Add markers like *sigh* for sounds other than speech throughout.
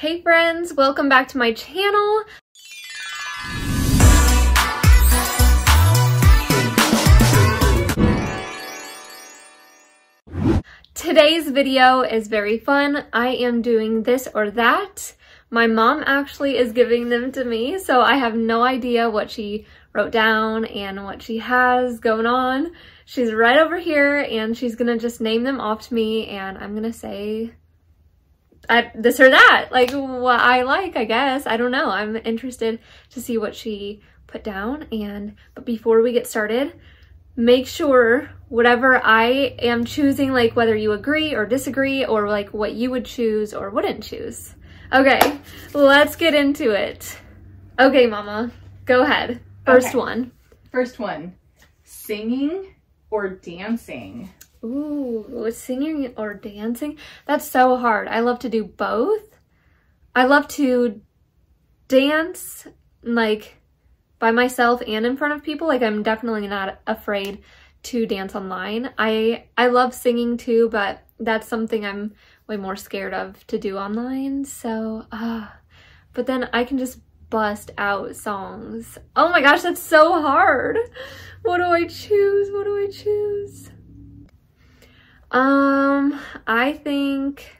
Hey friends, welcome back to my channel. Today's video is very fun. I am doing this or that. My mom actually is giving them to me, so I have no idea what she wrote down and what she has going on. She's right over here and she's gonna just name them off to me and I'm gonna say I, this or that, like what I like, I guess. I don't know. I'm interested to see what she put down. And, but before we get started, make sure whatever I am choosing, like whether you agree or disagree or like what you would choose or wouldn't choose. Okay, let's get into it. Okay, mama, go ahead. First Okay. one. First one, singing or dancing? Ooh, singing or dancing? That's so hard. I love to do both. I love to dance like by myself and in front of people. Like I'm definitely not afraid to dance online. I I love singing too, but that's something I'm way more scared of to do online. So, uh but then I can just bust out songs. Oh my gosh, that's so hard. What do I choose? What do I choose? Um, I think.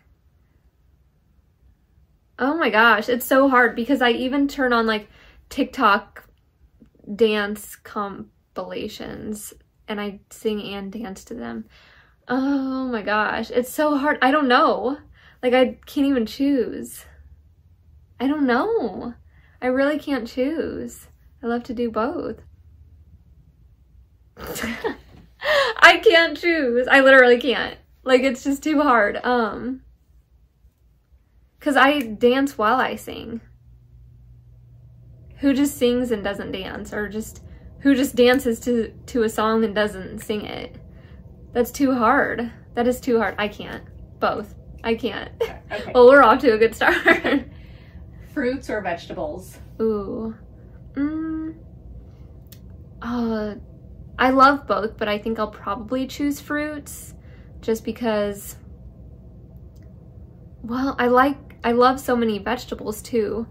Oh my gosh, it's so hard because I even turn on like TikTok dance compilations and I sing and dance to them. Oh my gosh, it's so hard. I don't know. Like, I can't even choose. I don't know. I really can't choose. I love to do both. *laughs* I can't choose. I literally can't. Like it's just too hard. Um cuz I dance while I sing. Who just sings and doesn't dance or just who just dances to to a song and doesn't sing it? That's too hard. That is too hard. I can't. Both. I can't. Okay. *laughs* Well, we're off to a good start. Fruits or vegetables? Ooh. Mm. Uh, I love both, but I think I'll probably choose fruits just because, well, I like, I love so many vegetables too.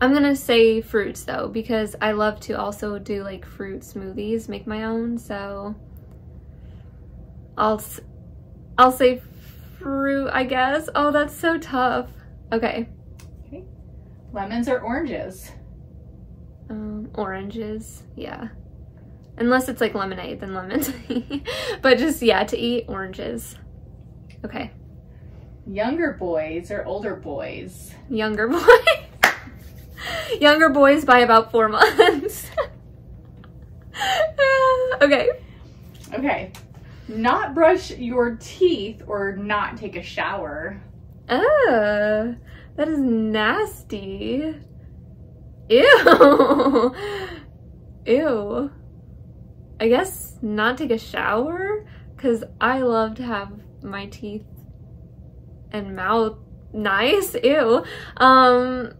I'm gonna say fruits though, because I love to also do like fruit smoothies, make my own, so I'll, I'll say fruit, I guess. Oh, that's so tough. Okay. Okay. Lemons or oranges? Um, oranges, yeah. Unless it's like lemonade, then lemons. *laughs* but just, yeah, to eat oranges. Okay. Younger boys or older boys? Younger *laughs* boys. Younger boys by about four *laughs* months. okay. Okay. Not brush your teeth or not take a shower? Uh, that is nasty. Ew. Ew. I guess not take a shower because I love to have my teeth and mouth nice. *laughs* Ew. Um,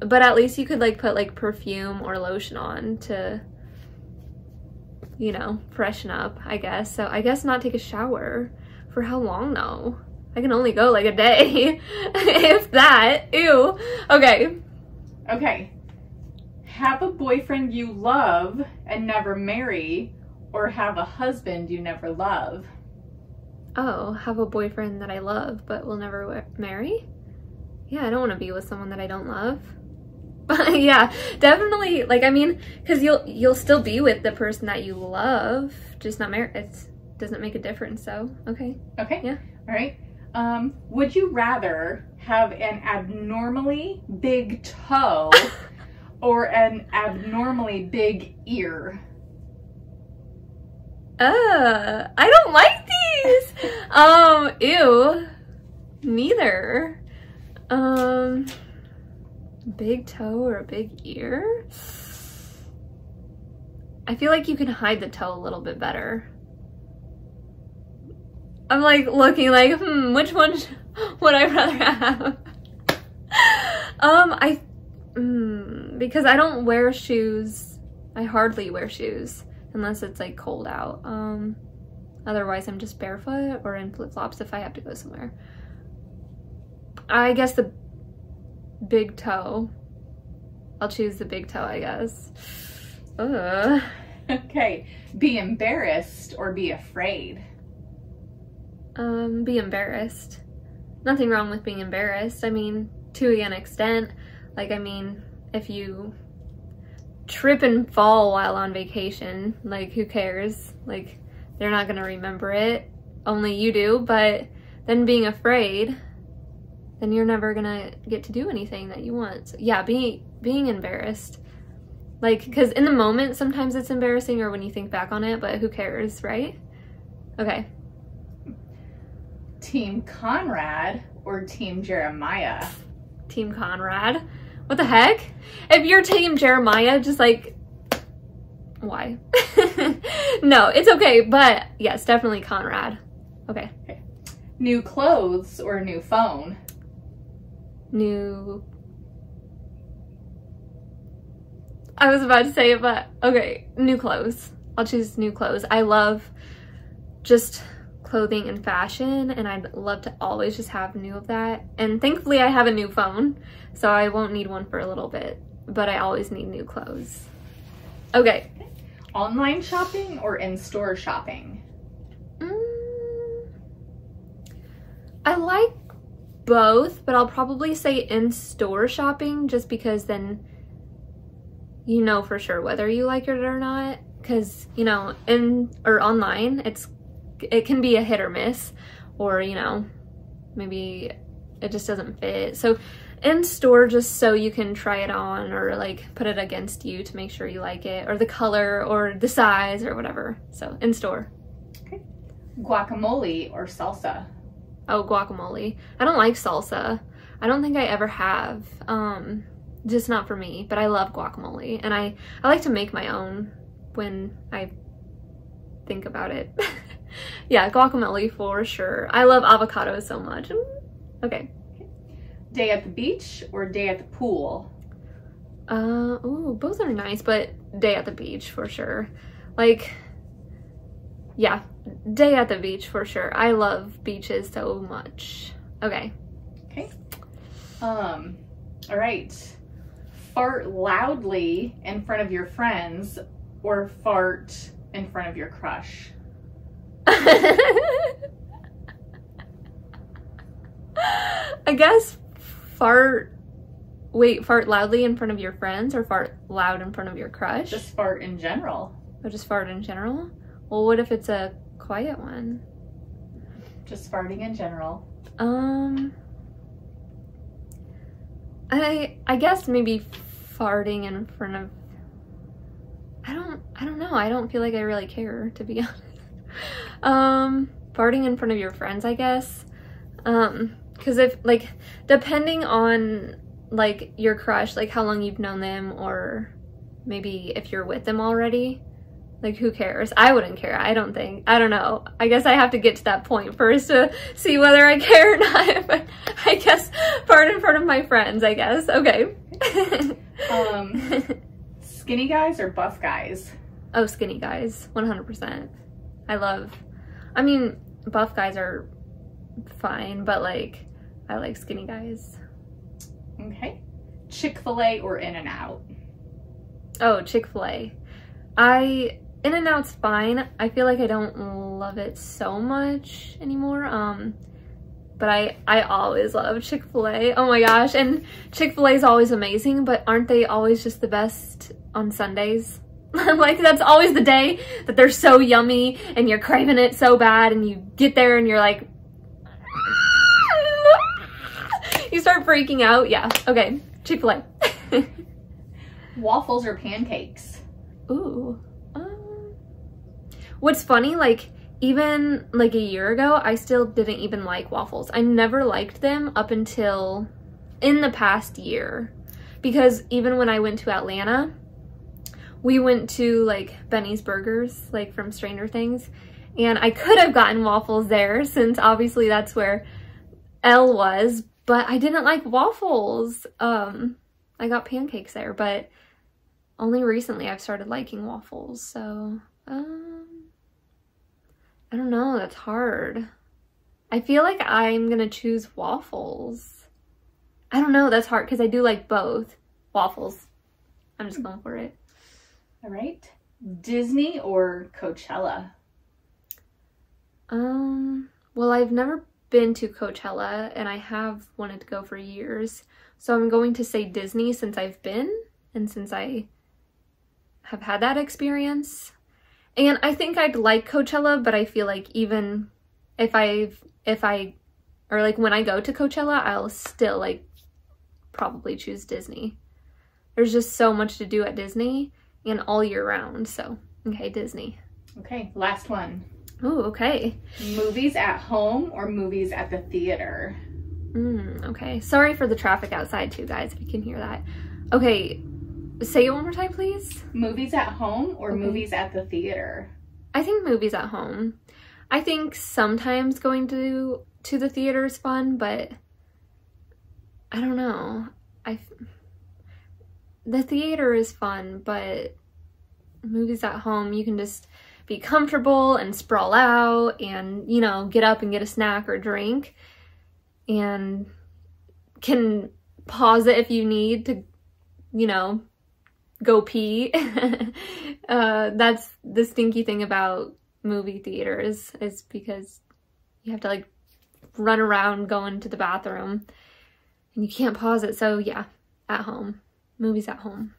but at least you could like put like perfume or lotion on to, you know, freshen up, I guess. So I guess not take a shower. For how long though? I can only go like a day, *laughs* if that. Ew. Okay. Okay. Have a boyfriend you love and never marry, or have a husband you never love? Oh, have a boyfriend that I love but will never marry? Yeah, I don't want to be with someone that I don't love. But *laughs* yeah, definitely. Like, I mean, because you'll you'll still be with the person that you love, just not marry. It doesn't make a difference. So okay. Okay. Yeah. All right. Um, would you rather have an abnormally big toe *laughs* or an abnormally big ear? Uh, I don't like these. um, ew. Neither. Um, big toe or a big ear? I feel like you can hide the toe a little bit better. I'm like looking like, hmm, which one *laughs* would I rather have? *laughs* um, I, mm, because I don't wear shoes. I hardly wear shoes unless it's like cold out. Um, otherwise I'm just barefoot or in flip flops if I have to go somewhere. I guess the big toe. I'll choose the big toe, I guess. Ugh. Okay. Be embarrassed or be afraid? Um, be embarrassed. Nothing wrong with being embarrassed. I mean, to an extent. Like, I mean, if you trip and fall while on vacation, like, who cares? Like, they're not gonna remember it. Only you do. But then being afraid, then you're never gonna get to do anything that you want. So, yeah, being being embarrassed. Like, because in the moment, sometimes it's embarrassing or when you think back on it, but who cares, right? Okay. Team Conrad or Team Jeremiah? Team Conrad. What the heck? If you're Team Jeremiah, just like, why? *laughs* no, it's okay, but yes, definitely Conrad. Okay. okay. New clothes or new phone? New. I was about to say it, but okay, new clothes. I'll choose new clothes. I love just clothing and fashion and I'd love to always just have new of that. And thankfully I have a new phone, so I won't need one for a little bit, but I always need new clothes. Okay. Online shopping or in-store shopping? Mm, I like both, but I'll probably say in-store shopping just because then you know for sure whether you like it or not because you know in or online it's it can be a hit or miss or you know maybe it just doesn't fit. So in store just so you can try it on or like put it against you to make sure you like it or the color or the size or whatever. So in store. Okay. Guacamole or salsa? Oh guacamole. I don't like salsa. I don't think i ever have. Um just not for me but i love guacamole and i i like to make my own when i think about it *laughs* *laughs* yeah, guacamole for sure. I love avocados so much. Okay. Day at the beach or day at the pool? Uh, oh, both are nice, but day at the beach for sure. Like, yeah, day at the beach for sure. I love beaches so much. Okay. Okay. Um, all right. Fart loudly in front of your friends or fart in front of your crush? I guess fart wait fart loudly in front of your friends or fart loud in front of your crush? Just fart in general. Or just fart in general? Well what if it's a quiet one? Just farting in general. Um i i guess maybe farting in front of i don't i don't know. I don't feel like i really care to be *laughs* honest *laughs* um, farting in front of your friends, I guess. Um, cause if like, depending on like your crush, like how long you've known them or maybe if you're with them already, like who cares? I wouldn't care. I don't think. I don't know. I guess I have to get to that point first to see whether I *laughs* care or not. But I guess fart in front of my friends, I guess. Okay. *laughs* um, skinny guys or buff guys? Oh, skinny guys. 100%. I love, I mean, buff guys are fine, but like, I like skinny guys. Okay. Chick-fil-A or In-N-Out? Oh, Chick-fil-A. I, In-N-Out's fine. I feel like I don't love it so much anymore. Um, but I, I always love Chick-fil-A. Oh my gosh. And Chick-fil-A is always amazing, but aren't they always just the best on Sundays? *laughs* like that's always the day that they're so yummy and you're craving it so bad and you get there and you're like *laughs* you start freaking out. Yeah. Okay. Chick-fil-a. *laughs* Waffles or pancakes? Ooh. Um, what's funny like even like a year ago i still didn't even like waffles. I never liked them up until in the past year. Because even when i went to atlanta we went to like Benny's Burgers, like from Stranger Things, and I could have gotten waffles there *laughs* since obviously that's where El was, but I didn't like waffles. Um, I got pancakes there, but only recently I've started liking waffles, so um, I don't know, that's hard. I feel like I'm gonna choose waffles. I don't know. That's hard because I do like both. Waffles. I'm just going for it. All right. Disney or Coachella? Um, well, I've never been to Coachella and I have wanted to go for years. So I'm going to say Disney since I've been and since I have had that experience. And I think I'd like Coachella, but I feel like even if I've if I or like when I go to Coachella, I'll still like probably choose Disney. There's just so much to do at Disney and all year round. So, okay, Disney. Okay, last one. Oh, okay. Movies at home or movies at the theater? Mm, okay. Sorry for the traffic outside too, guys, if you can hear that. Okay, say it one more time, please. Movies at home or Okay. movies at the theater? I think movies at home. I think sometimes going to to the theater is fun, but I don't know. I the theater is fun, but movies at home you can just be comfortable and sprawl out and you know get up and get a snack or drink and can pause it if you need to you know go pee. *laughs* Uh that's the stinky thing about movie theaters is because you have to like run around going to the bathroom and you can't pause it. So yeah at home movies at home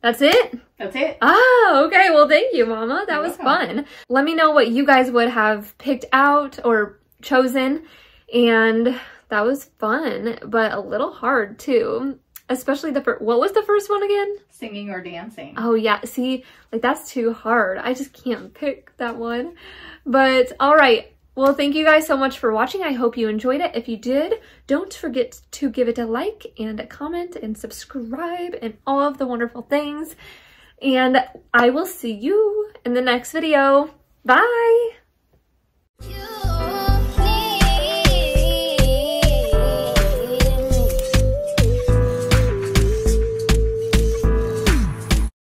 that's it That's it. Oh, okay. Well, thank you, Mama. That You're was welcome. fun. Let me know what you guys would have picked out or chosen. And that was fun, but a little hard too. Especially the first, what was the first one again? Singing or dancing? Oh yeah, see, like that's too hard. I just can't pick that one. But all right. Well, thank you guys so much for watching. I hope you enjoyed it. If you did, don't forget to give it a like and a comment and subscribe and all of the wonderful things. And I will see you in the next video. Bye!